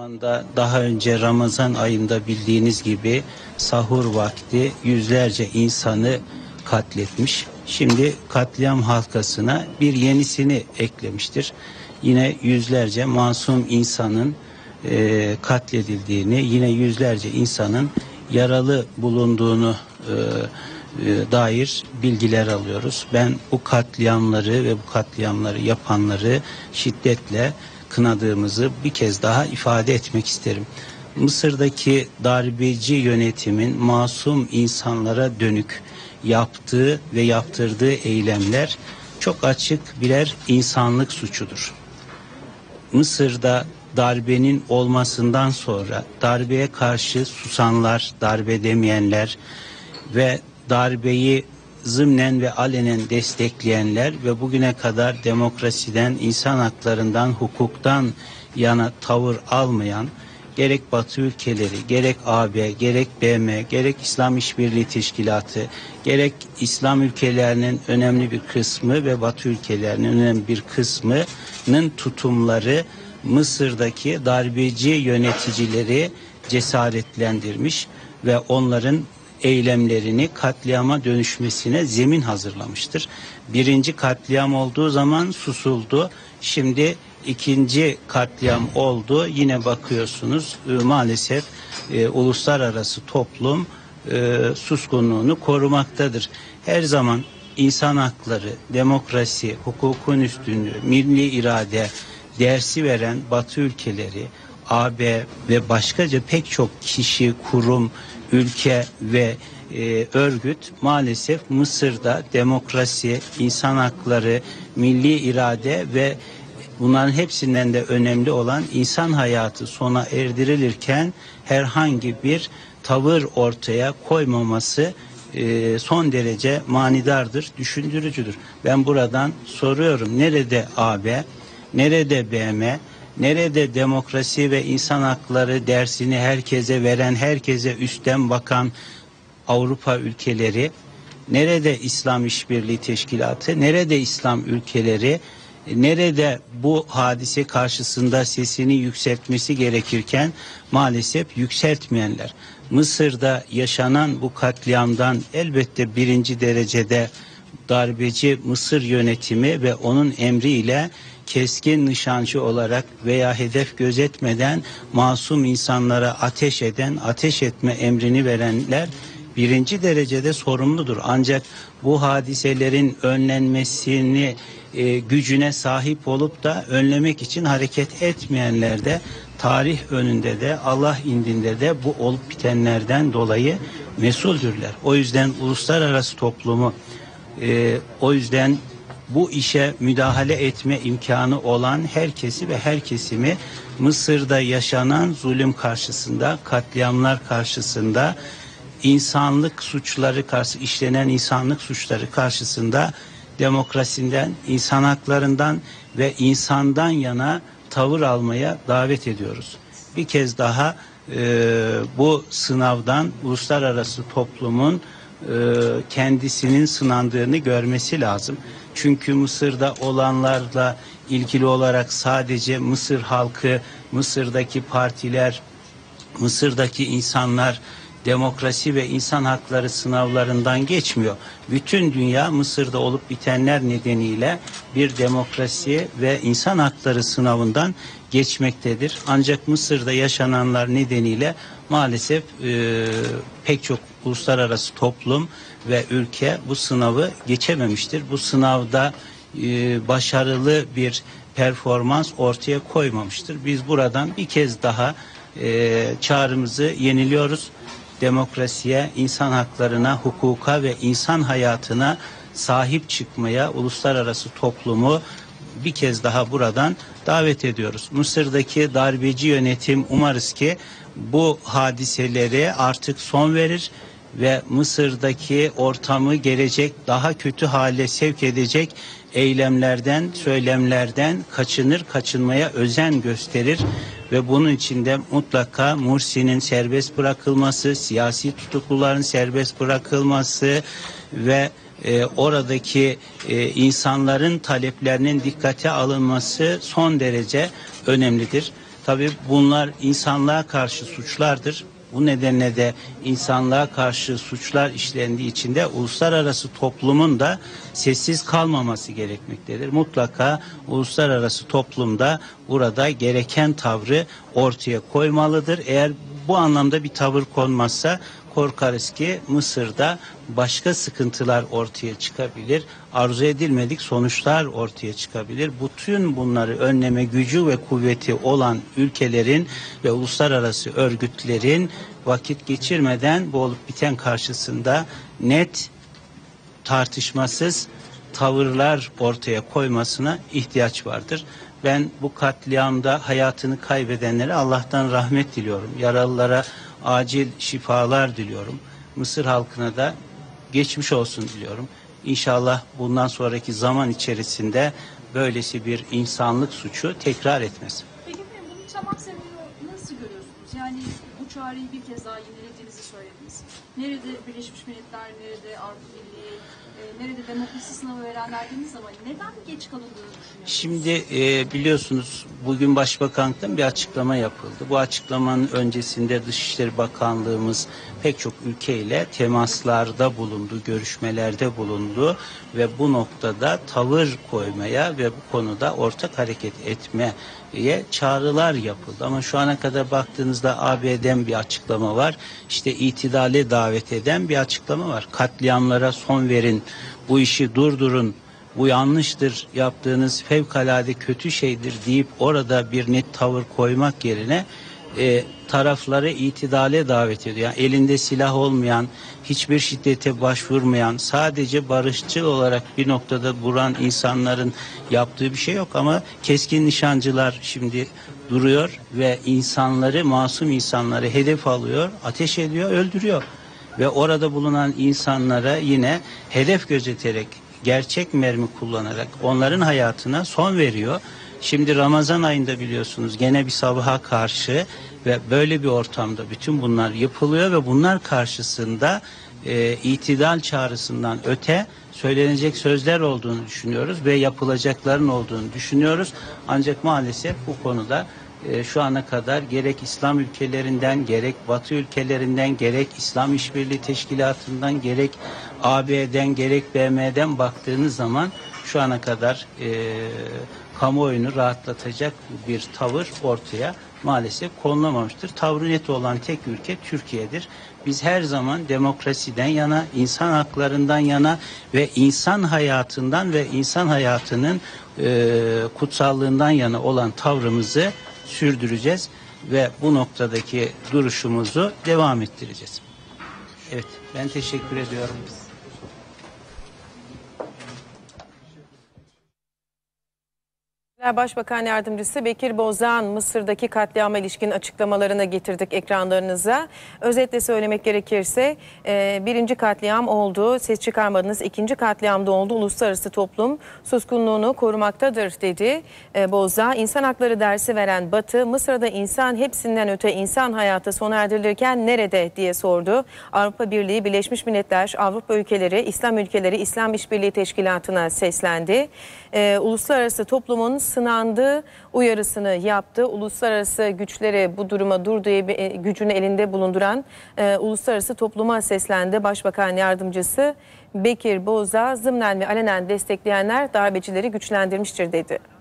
zamanda daha önce Ramazan ayında bildiğiniz gibi sahur vakti yüzlerce insanı katletmiş. Şimdi katliam halkasına bir yenisini eklemiştir. Yine yüzlerce masum insanın e, katledildiğini, yine yüzlerce insanın yaralı bulunduğunu e, e, dair bilgiler alıyoruz. Ben bu katliamları ve bu katliamları yapanları şiddetle kınadığımızı bir kez daha ifade etmek isterim. Mısır'daki darbeci yönetimin masum insanlara dönük yaptığı ve yaptırdığı eylemler çok açık birer insanlık suçudur. Mısır'da darbenin olmasından sonra darbeye karşı susanlar, darbe demeyenler ve darbeyi zımnen ve alenen destekleyenler ve bugüne kadar demokrasiden, insan haklarından, hukuktan yana tavır almayan gerek Batı ülkeleri, gerek AB, gerek BM, gerek İslam İşbirliği Teşkilatı, gerek İslam ülkelerinin önemli bir kısmı ve Batı ülkelerinin önemli bir kısmının tutumları Mısır'daki darbeci yöneticileri cesaretlendirmiş ve onların eylemlerini katliama dönüşmesine zemin hazırlamıştır. Birinci katliam olduğu zaman susuldu. Şimdi ikinci katliam oldu. Yine bakıyorsunuz e, maalesef e, uluslararası toplum e, suskunluğunu korumaktadır. Her zaman insan hakları, demokrasi, hukukun üstünlüğü, milli irade dersi veren Batı ülkeleri, AB ve başkaca pek çok kişi, kurum, ülke ve e, örgüt maalesef Mısır'da demokrasi, insan hakları, milli irade ve bunların hepsinden de önemli olan insan hayatı sona erdirilirken herhangi bir tavır ortaya koymaması e, son derece manidardır, düşündürücüdür. Ben buradan soruyorum nerede AB, nerede BM, nerede demokrasi ve insan hakları dersini herkese veren, herkese üstten bakan Avrupa ülkeleri, nerede İslam İşbirliği Teşkilatı, nerede İslam ülkeleri, nerede bu hadise karşısında sesini yükseltmesi gerekirken maalesef yükseltmeyenler. Mısır'da yaşanan bu katliamdan elbette birinci derecede darbeci Mısır yönetimi ve onun emriyle keskin nişancı olarak veya hedef gözetmeden masum insanlara ateş eden, ateş etme emrini verenler birinci derecede sorumludur. Ancak bu hadiselerin önlenmesini e, gücüne sahip olup da önlemek için hareket etmeyenler de tarih önünde de Allah indinde de bu olup bitenlerden dolayı mesuldürler. O yüzden uluslararası toplumu e, o yüzden bu işe müdahale etme imkanı olan herkesi ve her kesimi Mısır'da yaşanan zulüm karşısında, katliamlar karşısında, insanlık suçları karşı işlenen insanlık suçları karşısında demokrasinden, insan haklarından ve insandan yana tavır almaya davet ediyoruz. Bir kez daha e, bu sınavdan uluslararası toplumun kendisinin sınandığını görmesi lazım. Çünkü Mısır'da olanlarla ilgili olarak sadece Mısır halkı, Mısır'daki partiler, Mısır'daki insanlar demokrasi ve insan hakları sınavlarından geçmiyor. Bütün dünya Mısır'da olup bitenler nedeniyle bir demokrasi ve insan hakları sınavından geçmektedir. Ancak Mısır'da yaşananlar nedeniyle maalesef e, pek çok uluslararası toplum ve ülke bu sınavı geçememiştir. Bu sınavda e, başarılı bir performans ortaya koymamıştır. Biz buradan bir kez daha e, çağrımızı yeniliyoruz. Demokrasiye, insan haklarına, hukuka ve insan hayatına sahip çıkmaya uluslararası toplumu bir kez daha buradan davet ediyoruz. Mısır'daki darbeci yönetim umarız ki bu hadiselere artık son verir ve Mısır'daki ortamı gelecek daha kötü hale sevk edecek eylemlerden, söylemlerden kaçınır, kaçınmaya özen gösterir ve bunun içinde mutlaka Mursi'nin serbest bırakılması, siyasi tutukluların serbest bırakılması ve e, oradaki e, insanların taleplerinin dikkate alınması son derece önemlidir. Tabii bunlar insanlığa karşı suçlardır. Bu nedenle de insanlığa karşı suçlar işlendiği için de uluslararası toplumun da sessiz kalmaması gerekmektedir. Mutlaka uluslararası toplumda burada gereken tavrı ortaya koymalıdır. Eğer bu anlamda bir tavır konmazsa korkarız ki Mısır'da başka sıkıntılar ortaya çıkabilir. Arzu edilmedik sonuçlar ortaya çıkabilir. Bütün bunları önleme gücü ve kuvveti olan ülkelerin ve uluslararası örgütlerin vakit geçirmeden bu olup biten karşısında net tartışmasız tavırlar ortaya koymasına ihtiyaç vardır. Ben bu katliamda hayatını kaybedenlere Allah'tan rahmet diliyorum. Yaralılara acil şifalar diliyorum. Mısır halkına da geçmiş olsun diliyorum. İnşallah bundan sonraki zaman içerisinde böylesi bir insanlık suçu tekrar etmez. Peki efendim bunun tam aksamını nasıl görüyorsunuz? Yani bu çağrıyı bir kez daha yenilediğinizi söylediniz. Nerede Birleşmiş Milletler, nerede Avrupa Birliği, e, nerede demokrasi sınavı verenler dediğiniz zaman neden geç kalındığını düşünüyorsunuz? Şimdi e, biliyorsunuz bugün Başbakanlıktan bir açıklama yapıldı. Bu açıklamanın öncesinde Dışişleri Bakanlığımız pek çok ülkeyle temaslarda bulundu, görüşmelerde bulundu ve bu noktada tavır koymaya ve bu konuda ortak hareket etmeye çağrılar yapıldı. Ama şu ana kadar baktığınızda AB'den bir açıklama var. İşte itidale davet eden bir açıklama var. Katliamlara son verin, bu işi durdurun, bu yanlıştır, yaptığınız fevkalade kötü şeydir deyip orada bir net tavır koymak yerine e, tarafları itidale davet ediyor. Yani elinde silah olmayan, hiçbir şiddete başvurmayan, sadece barışçıl olarak bir noktada vuran insanların yaptığı bir şey yok ama keskin nişancılar şimdi duruyor ve insanları, masum insanları hedef alıyor, ateş ediyor, öldürüyor. Ve orada bulunan insanlara yine hedef gözeterek gerçek mermi kullanarak onların hayatına son veriyor. Şimdi Ramazan ayında biliyorsunuz gene bir sabaha karşı ve böyle bir ortamda bütün bunlar yapılıyor ve bunlar karşısında e, itidal çağrısından öte söylenecek sözler olduğunu düşünüyoruz ve yapılacakların olduğunu düşünüyoruz. Ancak maalesef bu konuda e, şu ana kadar gerek İslam ülkelerinden gerek Batı ülkelerinden gerek İslam İşbirliği Teşkilatı'ndan gerek AB'den gerek BM'den baktığınız zaman şu ana kadar e, kamuoyunu rahatlatacak bir tavır ortaya maalesef konulamamıştır. Tavrı net olan tek ülke Türkiye'dir. Biz her zaman demokrasiden yana, insan haklarından yana ve insan hayatından ve insan hayatının e, kutsallığından yana olan tavrımızı sürdüreceğiz ve bu noktadaki duruşumuzu devam ettireceğiz. Evet, ben teşekkür ediyorum. Başbakan Yardımcısı Bekir Bozdağ'ın Mısır'daki katliama ilişkin açıklamalarını getirdik ekranlarınıza. Özetle söylemek gerekirse e, birinci katliam oldu, ses çıkarmadınız. ikinci katliamda oldu. Uluslararası toplum suskunluğunu korumaktadır dedi e, Bozdağ. İnsan hakları dersi veren Batı, Mısır'da insan hepsinden öte insan hayatı sona erdirilirken nerede diye sordu. Avrupa Birliği, Birleşmiş Milletler, Avrupa ülkeleri, İslam ülkeleri, İslam İşbirliği Teşkilatı'na seslendi. E, uluslararası toplumun sınandığı uyarısını yaptı. Uluslararası güçleri bu duruma dur diye bir, e, gücünü elinde bulunduran e, uluslararası topluma seslendi. Başbakan Yardımcısı Bekir Bozdağ zımnen ve alenen destekleyenler darbecileri güçlendirmiştir dedi.